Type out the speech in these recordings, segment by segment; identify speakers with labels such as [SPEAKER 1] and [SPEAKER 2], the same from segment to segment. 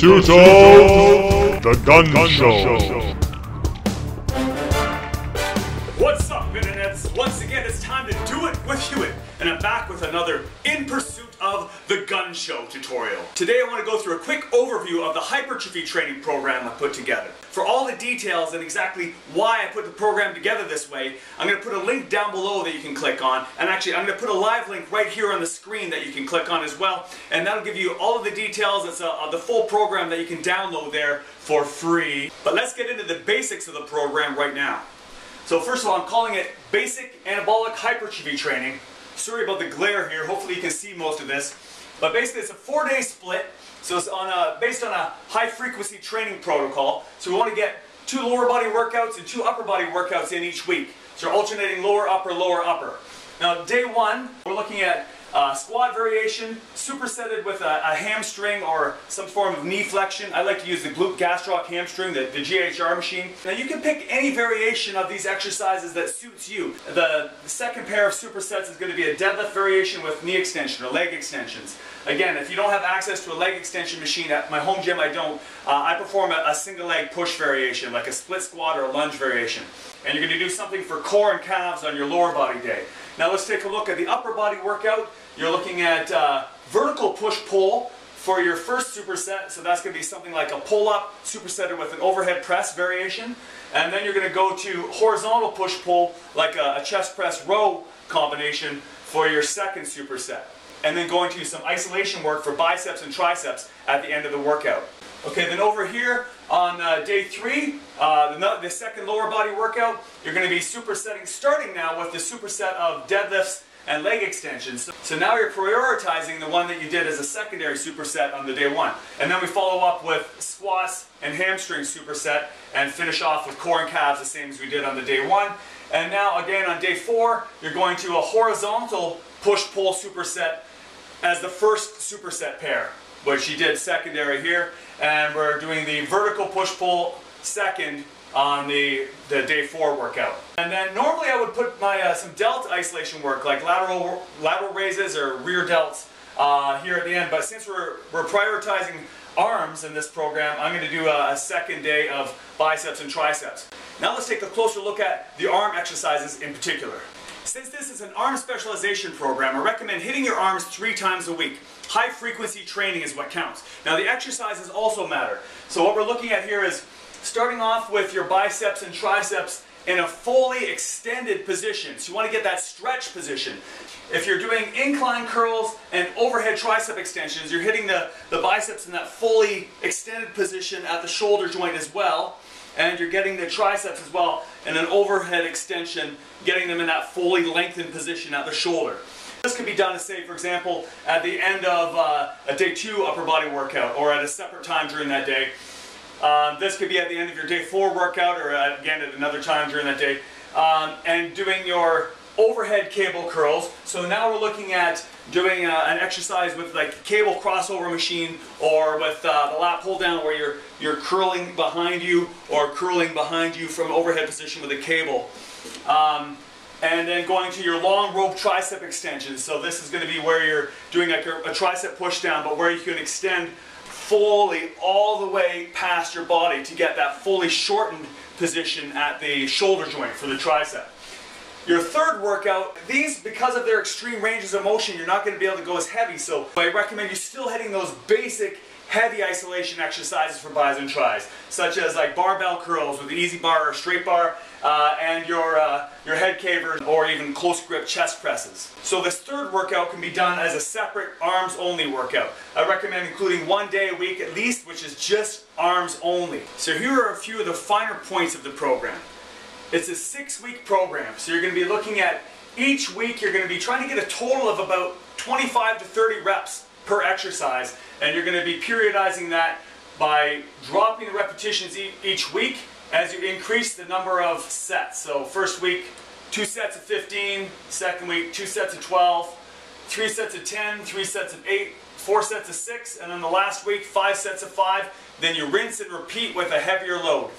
[SPEAKER 1] pursuit the gun show.
[SPEAKER 2] What's and I'm back with another In Pursuit of the Gun Show tutorial. Today I want to go through a quick overview of the hypertrophy training program I put together. For all the details and exactly why I put the program together this way, I'm going to put a link down below that you can click on, and actually I'm going to put a live link right here on the screen that you can click on as well, and that'll give you all of the details it's, uh, of the full program that you can download there for free. But let's get into the basics of the program right now. So first of all, I'm calling it Basic Anabolic Hypertrophy Training. Sorry about the glare here, hopefully you can see most of this. But basically it's a four-day split, so it's on a, based on a high-frequency training protocol. So we want to get two lower body workouts and two upper body workouts in each week. So alternating lower, upper, lower, upper. Now day one, we're looking at uh, squat variation, supersetted with a, a, hamstring or some form of knee flexion. I like to use the glute gastroc hamstring, the, the GHR machine. Now you can pick any variation of these exercises that suits you. The, the second pair of supersets is going to be a deadlift variation with knee extension or leg extensions. Again, if you don't have access to a leg extension machine at my home gym, I don't. Uh, I perform a, a single leg push variation, like a split squat or a lunge variation. And you're going to do something for core and calves on your lower body day. Now let's take a look at the upper body workout. You're looking at uh, vertical push-pull for your first superset. So that's going to be something like a pull-up supersetted with an overhead press variation. And then you're going to go to horizontal push-pull like a, a chest press row combination for your second superset. And then going to some isolation work for biceps and triceps at the end of the workout. Okay, then over here on uh, day three, uh, the, the second lower body workout, you're going to be supersetting, starting now with the superset of deadlifts and leg extensions. So now you're prioritizing the one that you did as a secondary superset on the day one. And then we follow up with squats and hamstring superset and finish off with core and calves the same as we did on the day one. And now again on day four, you're going to a horizontal push-pull superset as the first superset pair, which you did secondary here. And we're doing the vertical push-pull second on the, the day four workout. And then normally I would put my uh, some delt isolation work like lateral lateral raises or rear delts uh, here at the end. But since we're, we're prioritizing arms in this program, I'm going to do a, a second day of biceps and triceps. Now let's take a closer look at the arm exercises in particular. Since this is an arm specialization program, I recommend hitting your arms three times a week. High frequency training is what counts. Now the exercises also matter. So what we're looking at here is starting off with your biceps and triceps in a fully extended position. So you want to get that stretch position. If you're doing incline curls and overhead tricep extensions, you're hitting the, the biceps in that fully extended position at the shoulder joint as well. And you're getting the triceps as well in an overhead extension, getting them in that fully lengthened position at the shoulder. This could be done, to say, for example, at the end of uh, a day two upper body workout or at a separate time during that day. Um, this could be at the end of your day four workout or uh, again at another time during that day. Um, and doing your overhead cable curls. So now we're looking at doing uh, an exercise with like cable crossover machine or with uh, the lat pull down where you're, you're curling behind you or curling behind you from overhead position with a cable. Um, and then going to your long rope tricep extensions. So this is going to be where you're doing like a, a tricep push down, but where you can extend fully all the way past your body to get that fully shortened position at the shoulder joint for the tricep. Your third workout, these, because of their extreme ranges of motion, you're not going to be able to go as heavy, so I recommend you still hitting those basic heavy isolation exercises for bis and tris, such as like barbell curls with the EZ bar or straight bar, uh, and your, uh, your head cavers or even close grip chest presses. So this third workout can be done as a separate arms only workout. I recommend including one day a week at least, which is just arms only. So here are a few of the finer points of the program. It's a six week program, so you're going to be looking at each week you're going to be trying to get a total of about 25 to 30 reps per exercise, and you're going to be periodizing that by dropping the repetitions each week as you increase the number of sets. So first week, two sets of 15, second week, two sets of 12, three sets of 10, three sets of 8, four sets of 6, and then the last week, five sets of 5. Then you rinse and repeat with a heavier load.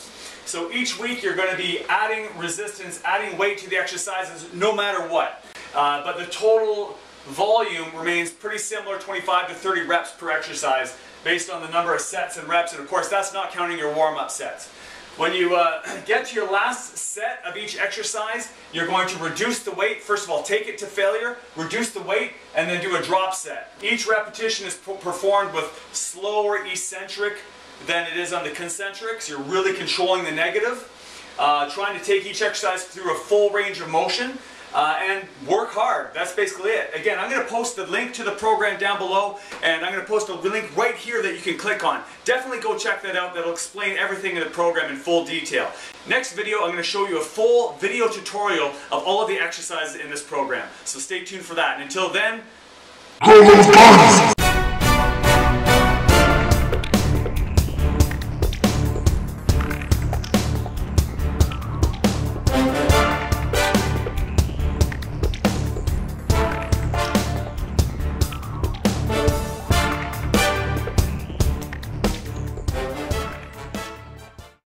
[SPEAKER 2] So each week you're going to be adding resistance, adding weight to the exercises no matter what. Uh, but the total volume remains pretty similar, 25 to 30 reps per exercise, based on the number of sets and reps, and of course that's not counting your warm-up sets. When you uh, get to your last set of each exercise, you're going to reduce the weight. First of all, take it to failure, reduce the weight, and then do a drop set. Each repetition is performed with slower eccentric than it is on the concentrics. You're really controlling the negative. Uh, trying to take each exercise through a full range of motion uh, and work hard. That's basically it. Again, I'm going to post the link to the program down below, and I'm going to post a link right here that you can click on. Definitely go check that out. That'll explain everything in the program in full detail. Next video, I'm going to show you a full video tutorial of all of the exercises in this program. So stay tuned for that. And until then,